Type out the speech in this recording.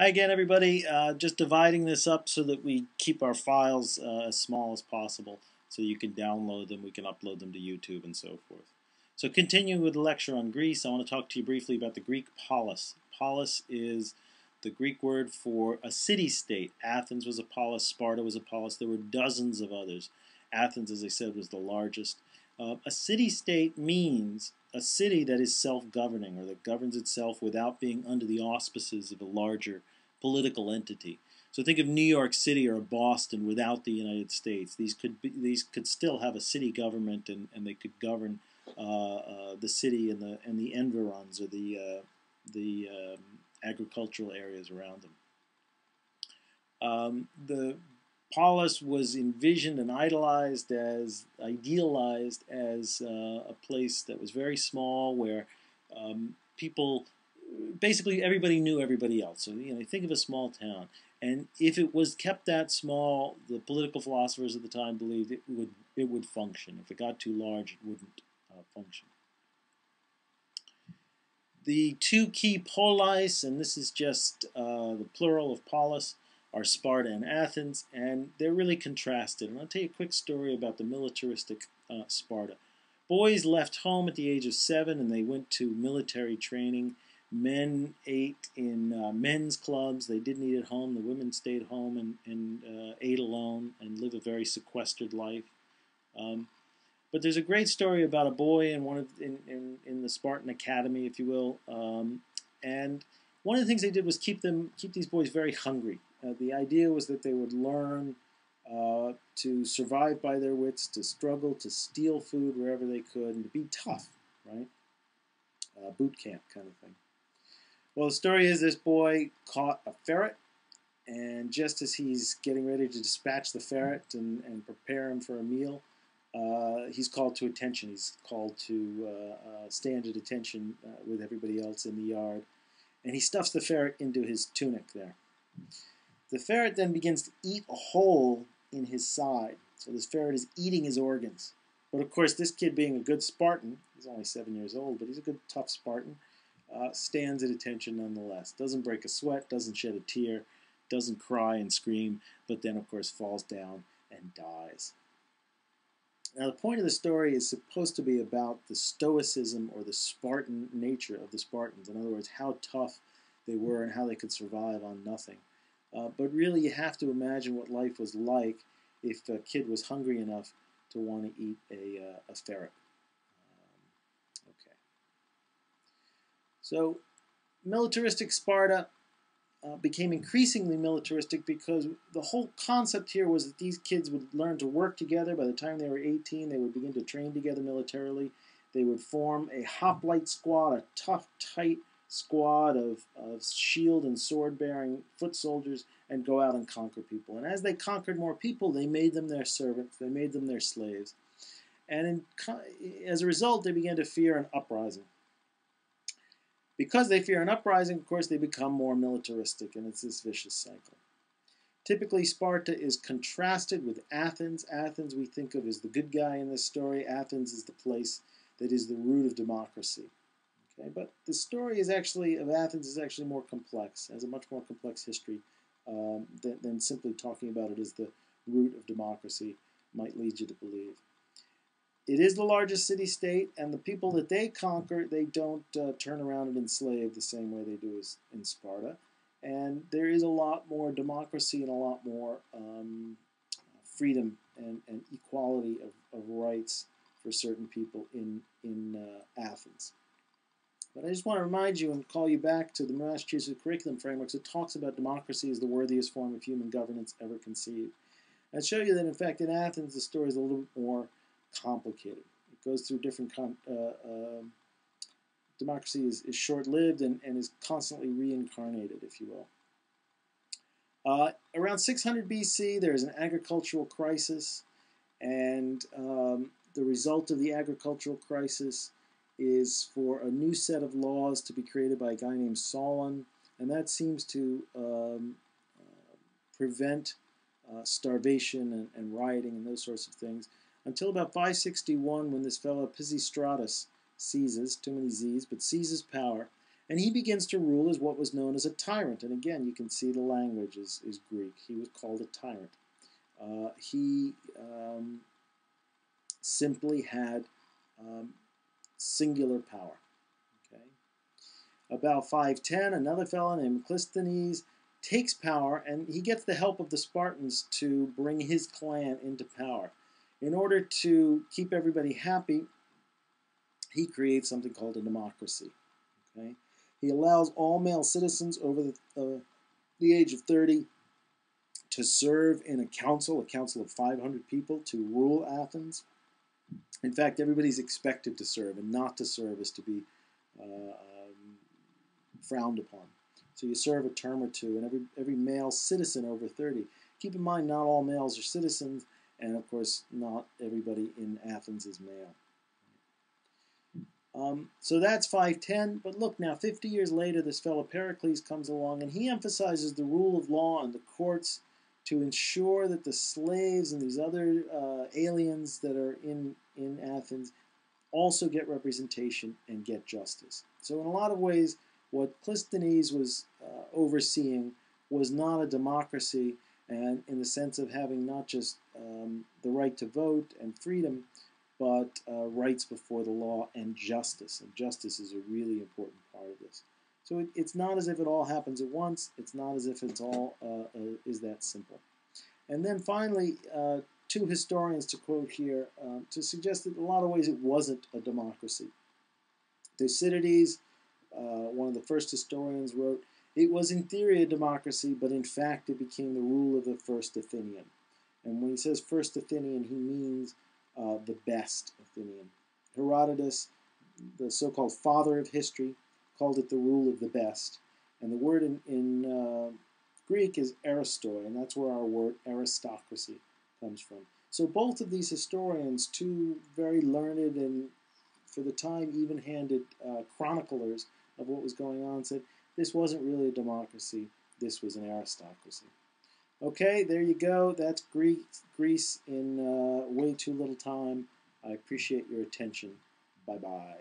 Hi again, everybody. Uh, just dividing this up so that we keep our files uh, as small as possible so you can download them, we can upload them to YouTube and so forth. So continuing with the lecture on Greece, I want to talk to you briefly about the Greek polis. Polis is the Greek word for a city-state. Athens was a polis, Sparta was a polis, there were dozens of others. Athens, as I said, was the largest. Uh, a city-state means a city that is self-governing or that governs itself without being under the auspices of a larger political entity. So think of New York City or Boston without the United States. These could be, these could still have a city government and, and they could govern uh, uh, the city and the and the environs or the uh, the um, agricultural areas around them. Um, the Polis was envisioned and idolized as, idealized as uh, a place that was very small where um, people, basically everybody knew everybody else. So, you know, think of a small town. And if it was kept that small, the political philosophers at the time believed it would, it would function. If it got too large, it wouldn't uh, function. The two key poleis, and this is just uh, the plural of polis, are Sparta and Athens, and they're really contrasted. And I'll tell you a quick story about the militaristic uh, Sparta. Boys left home at the age of seven and they went to military training. Men ate in uh, men's clubs. They didn't eat at home. The women stayed home and, and uh, ate alone and lived a very sequestered life. Um, but there's a great story about a boy in one of in, in, in the Spartan Academy, if you will. Um, and one of the things they did was keep them keep these boys very hungry. Uh, the idea was that they would learn uh, to survive by their wits, to struggle, to steal food wherever they could, and to be tough, right? Uh, boot camp kind of thing. Well, the story is this boy caught a ferret, and just as he's getting ready to dispatch the ferret and, and prepare him for a meal, uh, he's called to attention. He's called to uh, uh, stand at attention with everybody else in the yard. And he stuffs the ferret into his tunic there. The ferret then begins to eat a hole in his side. So this ferret is eating his organs. But of course, this kid being a good Spartan, he's only seven years old, but he's a good, tough Spartan, uh, stands at attention nonetheless. Doesn't break a sweat, doesn't shed a tear, doesn't cry and scream, but then, of course, falls down and dies. Now, the point of the story is supposed to be about the stoicism or the Spartan nature of the Spartans. In other words, how tough they were and how they could survive on nothing. Uh, but really, you have to imagine what life was like if a kid was hungry enough to want to eat a, uh, a ferret. Um, okay. So, militaristic Sparta uh, became increasingly militaristic because the whole concept here was that these kids would learn to work together. By the time they were 18, they would begin to train together militarily. They would form a hoplite squad, a tough, tight, squad of, of shield and sword bearing foot soldiers and go out and conquer people. And as they conquered more people, they made them their servants, they made them their slaves. And in, as a result, they began to fear an uprising. Because they fear an uprising, of course, they become more militaristic, and it's this vicious cycle. Typically, Sparta is contrasted with Athens. Athens we think of as the good guy in this story. Athens is the place that is the root of democracy. Okay, but the story is actually of Athens is actually more complex, has a much more complex history um, than, than simply talking about it as the root of democracy might lead you to believe. It is the largest city-state, and the people that they conquer, they don't uh, turn around and enslave the same way they do as in Sparta. And there is a lot more democracy and a lot more um, freedom and, and equality of, of rights for certain people in, in uh, Athens. But I just want to remind you and call you back to the Massachusetts Curriculum Frameworks that talks about democracy as the worthiest form of human governance ever conceived. I'd show you that, in fact, in Athens, the story is a little bit more complicated. It goes through different, uh, uh, democracy is, is short-lived and, and is constantly reincarnated, if you will. Uh, around 600 BC, there is an agricultural crisis, and um, the result of the agricultural crisis is for a new set of laws to be created by a guy named Solon, and that seems to um, uh, prevent uh, starvation and, and, rioting and those sorts of things until about 561 when this fellow Pisistratus seizes, too many Z's, but seizes power, And he begins to rule as what was known as a tyrant. And again, you can see the language is, is Greek. He was called a tyrant. Uh, he um, simply had um, singular power. Okay. About 510, another fellow named Clisthenes takes power, and he gets the help of the Spartans to bring his clan into power. In order to keep everybody happy, he creates something called a democracy. Okay? He allows all male citizens over the, uh, the age of 30 to serve in a council, a council of 500 people, to rule Athens. In fact, everybody's expected to serve, and not to serve is to be uh, um, frowned upon. So you serve a term or two, and every, every male citizen over 30. Keep in mind, not all males are citizens, and of course, not everybody in Athens is male. Um, so that's 510. But look now, 50 years later, this fellow Pericles comes along and he emphasizes the rule of law and the courts to ensure that the slaves and these other uh, aliens that are in, in Athens also get representation and get justice. So, in a lot of ways, what Clisthenes was uh, overseeing was not a democracy, and in the sense of having not just um, the right to vote and freedom, but uh, rights before the law and justice. And justice is a really important part of this. So it, it's not as if it all happens at once. It's not as if it's all uh, uh, is that simple. And then finally, uh, two historians to quote here uh, to suggest that in a lot of ways it wasn't a democracy. Thucydides, uh, one of the first historians, wrote, It was in theory a democracy, but in fact it became the rule of the first Athenian. And when he says first Athenian, he means uh, the best Athenian. Herodotus, the so called father of history, called it the rule of the best. And the word in, in uh, Greek is aristoi, and that's where our word aristocracy comes from. So both of these historians, two very learned and for the time even handed uh, chroniclers of what was going on, said this wasn't really a democracy, this was an aristocracy. Okay, there you go. That's Greece, Greece in uh, way too little time. I appreciate your attention. Bye bye.